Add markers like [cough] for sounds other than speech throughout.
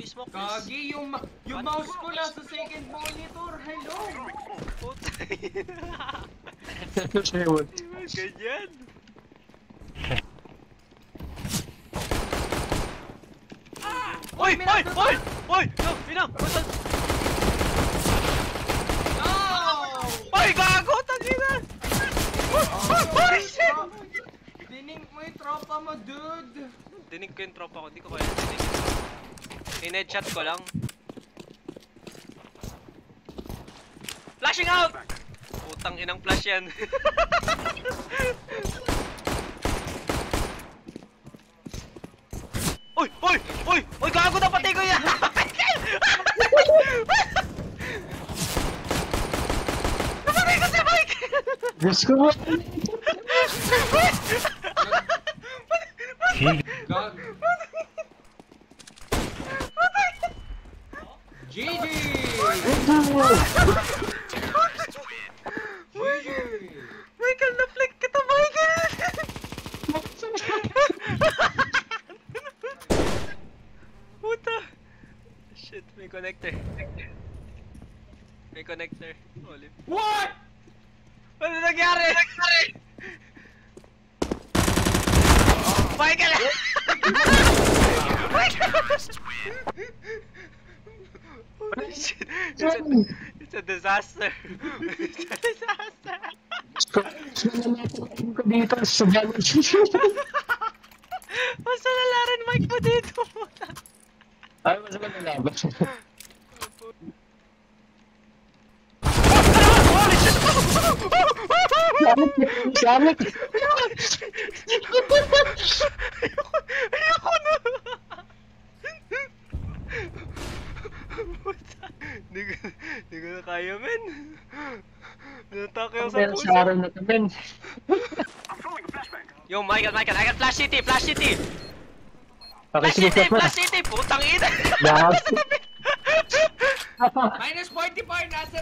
do you smoke this? Kagi, yung, ma- yung mouse ko nasa second monitor. Hello! Putay. [laughs] Ganyan. Oy! may Oy! nasa- Oy! Oy! No! Pinang! Basta! No! Oy! Gago! Tangina! Holy shit! Dining mo yung tropa mo, dude! Dinig ko yung tropa ko. Di ko kaya dinig. In-headshot ko lang. Flashing out! Putang inang flash yan. [laughs] Uy! Uy! Uy! Uy! Gago na pati ko yan! [laughs] Napatay ko si Mike! Diyos ko [laughs] GG! Michael, na-flick kita, Michael! Puta! Shit, may connector. May connector. Holy. What? Ano nangyari? Nangyari! [laughs] Michael! Michael! It's a, it's a disaster! It's a disaster! Dito sa damage. Basta lalaran mic mo dito! Ay, mas malalaban. Shit! Samit! [laughs] Samit! Na kaya, men. [laughs] Natake ako sa Pero puso. sa araw na to, men. Yo, Michael, Michael, I got Flash City, Flash City! Flash Pakisulat City. Flash City! Putang ina! Lahat. [laughs] Minus 44, nasa,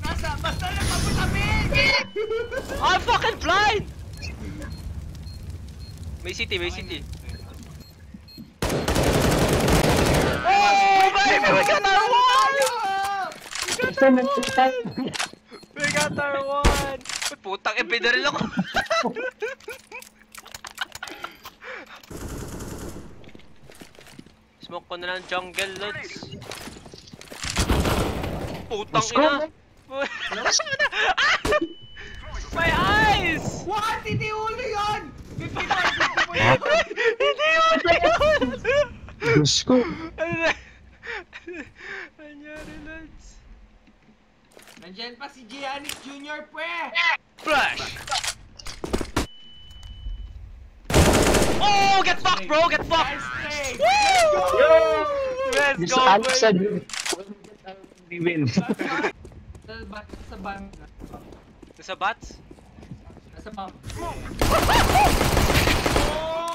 nasa, basta paputabi! I'm fucking blind! May city, may city. Oh, baby, we got our one! Ito na ito. We got our one! Uy, putang, eh, pinaril ako. [laughs] Smoke ko na lang jungle, Lods. Putang Let's go, ina! man. [laughs] Ah! My eyes! What? Hindi ulo yun! [laughs] 54, 54. Hindi mo na yun! Diyos ko. Ano na? Nangyari, Lods? Nandyan pa si Giannis Jr. pre! Flash! Oh, get fucked, bro! Get fucked! Nice trade! Woo! Let's go, Alex said, we win. Sa bat, sa ban, Nasa bats? nasa ban. [laughs]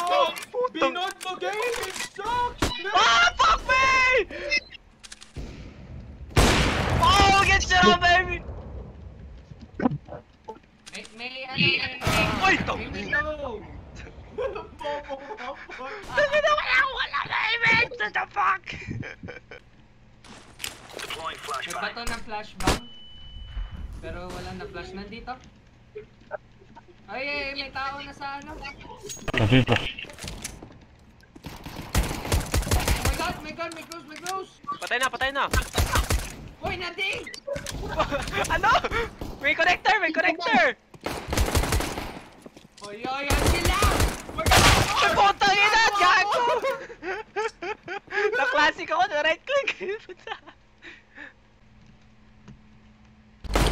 Oh! Putang... Binod mo game! It sucks! Ah, on, baby! May, may, ano, may, Oy, to! may window! Sabi na wala, wala na, Amen! What the fuck? May bato ng flashbang. Pero wala na flash nandito. Ay, ay, ay, may tao na sa ano. Nandito. Oh my god, may gun, may close, may close! Patay na, patay na! Hoy, nanding! [laughs] ano? May connector, may connector! Hoy, hoy, yan sila! Ay, putang ina! Gago! Na-classic ako, na-right click!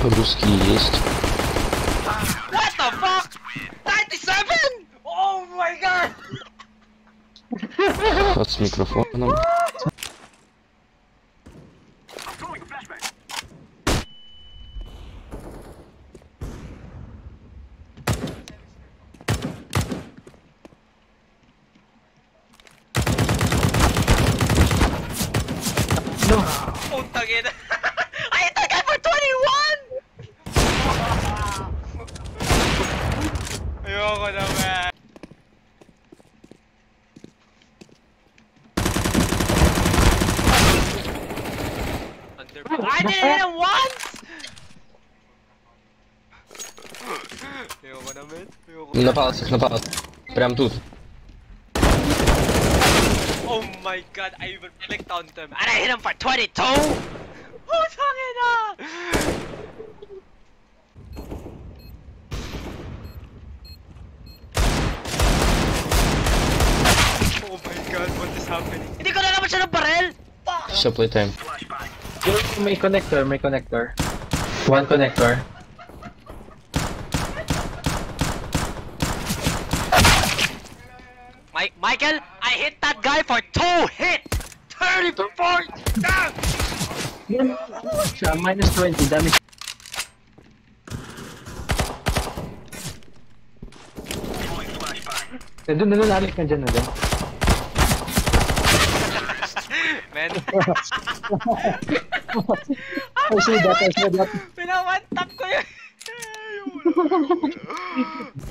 По-русски есть. What the fuck? 97? Oh my god! Ход с микрофоном. Putang ina! I hit that guy for 21! Ayoko na, man. I didn't hit him once! Ayoko naman. Ayoko. Напался, напался. Прям тут. Oh my god, I even clicked on them and I hit him for 22! Putang ina! Oh my god, what is happening? Hindi ko na naman siya ng barrel! Supply time. May connector, may connector. One connector. Mike, Michael, I hit that guy for two hits! 34! Damn! Yun, siya, minus 20, damage. [laughs] Nandun, nandun, Alex, nandyan, nandun. Man, [laughs] ah, I see that, I see that. pinawan tap ko yun! [laughs]